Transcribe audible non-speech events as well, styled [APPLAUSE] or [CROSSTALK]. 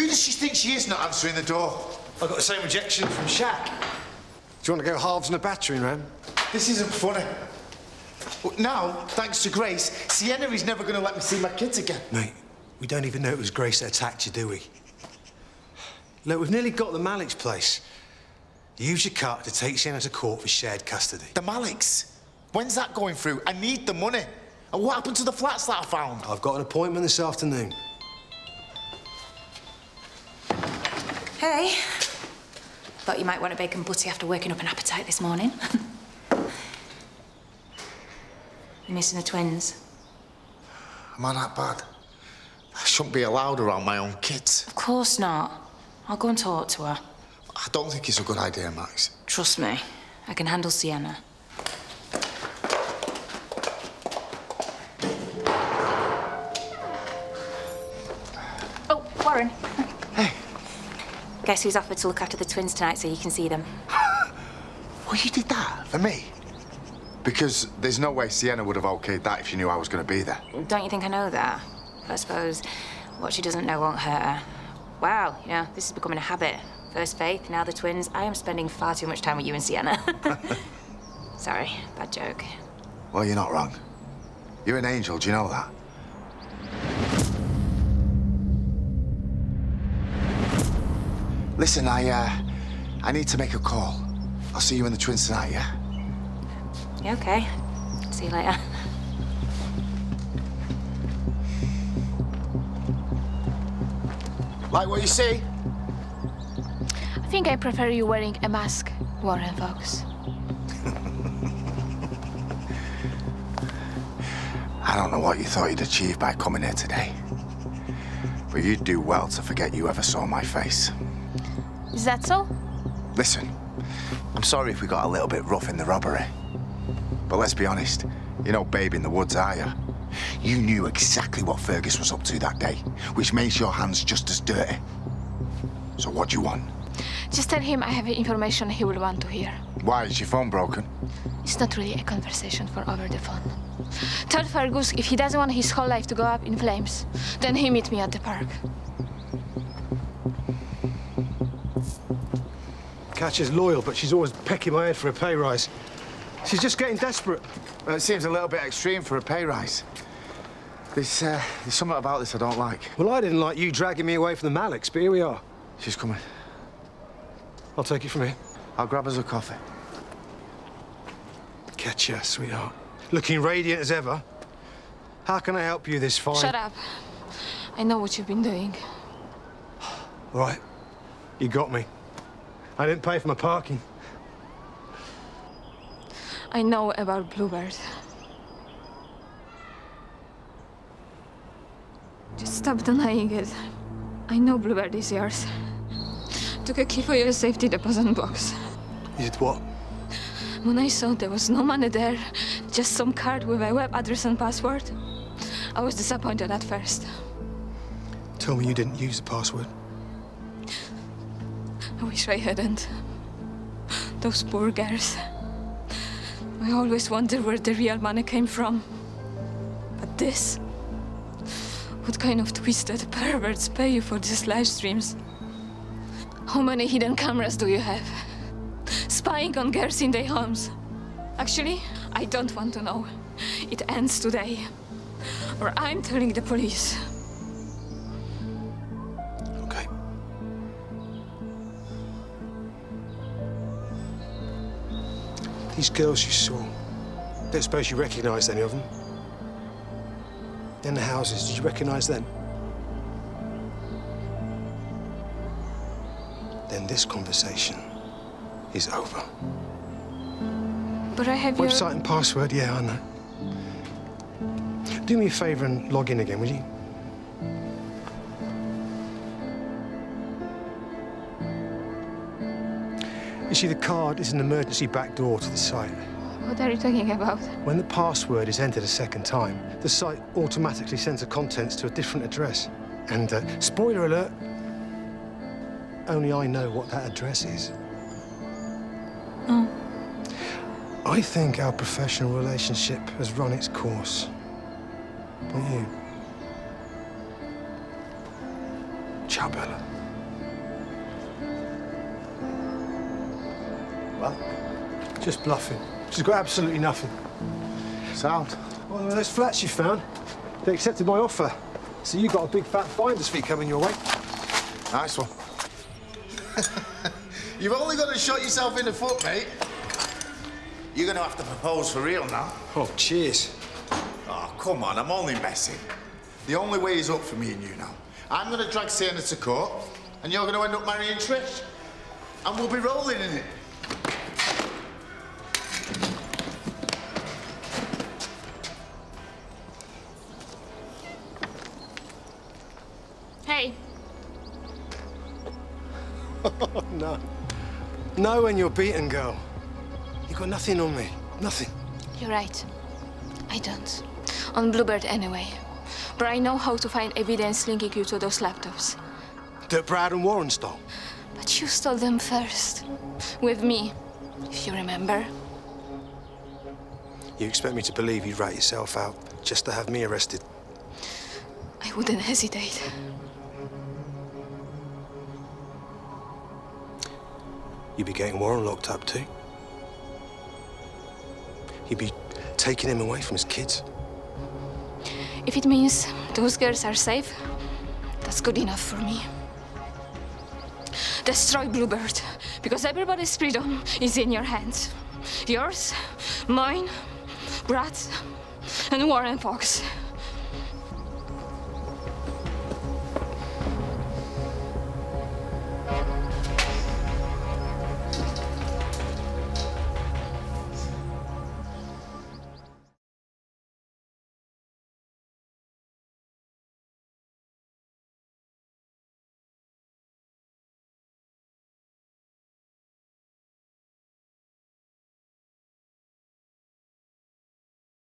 Who does she think she is not answering the door? I got the same rejection from Shaq. Do you want to go halves on a battering ram? This isn't funny. But now, thanks to Grace, Sienna is never going to let me see my kids again. Mate, we don't even know it was Grace that attacked you, do we? Look, we've nearly got the Malik's place. Use your car to take Sienna to court for shared custody. The Malik's? When's that going through? I need the money. And what happened to the flats that I found? I've got an appointment this afternoon. Hey. Thought you might want a bacon butty after working up an appetite this morning. [LAUGHS] you missing the twins? Am I that bad? I shouldn't be allowed around my own kids. Of course not. I'll go and talk to her. I don't think it's a good idea, Max. Trust me, I can handle Sienna. Oh, Warren. Guess who's offered to look after the twins tonight so you can see them? [GASPS] Well, you did that for me? Because there's no way Sienna would have okayed that if she knew I was going to be there. Don't you think I know that? I suppose what she doesn't know won't hurt her. Wow, you know, this is becoming a habit. First Faith, now the twins. I am spending far too much time with you and Sienna. [LAUGHS] Sorry, bad joke. Well, you're not wrong. You're an angel, do you know that? Listen, I, uh, I need to make a call. I'll see you in the twins tonight, yeah? Yeah, okay. See you later. Like what you see? I think I prefer you wearing a mask, Warren Fox. I don't know what you thought you'd achieve by coming here today. But you'd do well to forget you ever saw my face. Is that so? Listen, I'm sorry if we got a little bit rough in the robbery. But let's be honest, you're no babe in the woods, are you? You knew exactly what Fergus was up to that day, which makes your hands just as dirty. So what do you want? Just tell him I have information he will want to hear. Why, is your phone broken? It's not really a conversation for over the phone. Tell Fergus if he doesn't want his whole life to go up in flames, then he meet me at the park. Katya's loyal, but she's always pecking my head for a pay rise. She's just getting desperate. Well, it seems a little bit extreme for a pay rise. There's, uh, there's something about this I don't like. Well, I didn't like you dragging me away from the Maliks, but here we are. She's coming. I'll take it from here. I'll grab us a coffee. Katya, sweetheart. Looking radiant as ever. How can I help you this fine? Shut up. I know what you've been doing. All right. You got me. I didn't pay for my parking. I know about Bluebird. Just stop denying it. I know Bluebird is yours. Took a key for your safety deposit box. Is it what? When I saw there was no money there, just some card with a web address and password, I was disappointed at first. Tell me you didn't use the password. I wish I hadn't. Those poor girls. I always wondered where the real money came from. But this? What kind of twisted perverts pay you for these live streams? How many hidden cameras do you have? Spying on girls in their homes. Actually, I don't want to know. It ends today. Or I'm telling the police. These girls you saw, don't suppose you recognized any of them? In the houses, did you recognize them? Then this conversation is over. But I have your... Website and password, yeah, I know. Do me a favor and log in again, will you? You see, the card is an emergency back door to the site. What are you talking about? When the password is entered a second time, the site automatically sends the contents to a different address. And, uh, spoiler alert, only I know what that address is. Oh. I think our professional relationship has run its course. Don't you? Ciao, Bella. Well, Just bluffing. She's got absolutely nothing. sound. Well, those flats you found, they accepted my offer. So you got a big fat finder's fee coming your way. Nice one. [LAUGHS] You've only got to shot yourself in the foot, mate. You're going to have to propose for real now. Oh, cheers. Oh, come on, I'm only messing. The only way is up for me and you now. I'm going to drag Sienna to court, and you're going to end up marrying Trish. And we'll be rolling in it. No when you're beaten, girl. You got nothing on me. Nothing. you're right. I don't. On Bluebird anyway. But I know how to find evidence linking you to those laptops. That Brad and Warren stole. But you stole them first. With me, if you remember. You expect me to believe you'd rat yourself out just to have me arrested? I wouldn't hesitate. You'd be getting Warren locked up too. You'd be taking him away from his kids. If it means those girls are safe, that's good enough for me. Destroy Bluebird, because everybody's freedom is in your hands. Yours, mine, Brad's, and Warren Fox.